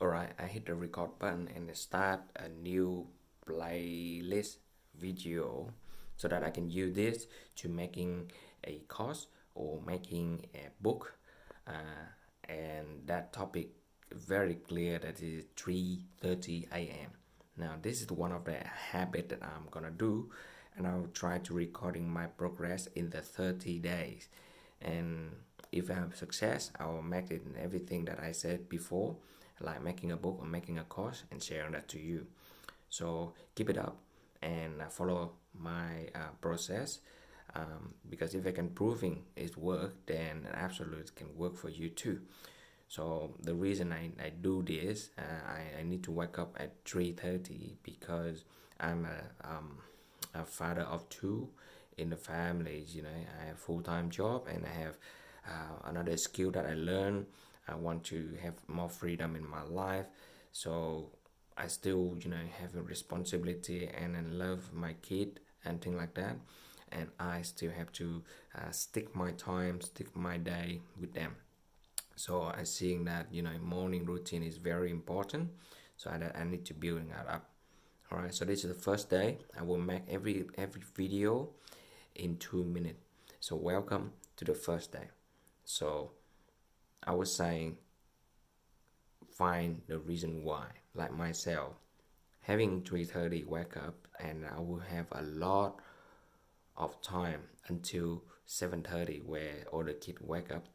Alright, I hit the record button and start a new playlist video so that I can use this to making a course or making a book. Uh, and that topic very clear that is 3:30 a.m. Now this is one of the habit that I'm gonna do and I'll try to recording my progress in the 30 days. And if I have success I will make it in everything that I said before like making a book or making a course and sharing that to you. So keep it up and uh, follow my uh, process um, because if I can proving it work then absolutely can work for you too. So the reason I, I do this uh, I, I need to wake up at 3.30 because I'm a, um, a father of two in the family you know. I have full-time job and I have uh, another skill that I learned I want to have more freedom in my life. So I still you know have a responsibility and I love my kid and things like that. And I still have to uh, stick my time stick my day with them. So I seeing that you know morning routine is very important. So I, I need to build that up. All right so this is the first day. I will make every every video in two minutes. So welcome to the first day. So I was saying find the reason why. Like myself having 3.30 wake up and I will have a lot of time until 7.30 where all the kids wake up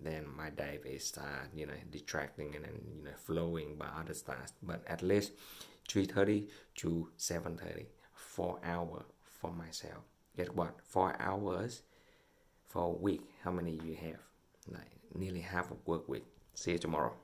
then my day is start you know distracting and then you know flowing by other stuff. But at least 3.30 to 7.30 four hour for myself. Guess what? Four hours for a week how many you have like nearly half of work week. See you tomorrow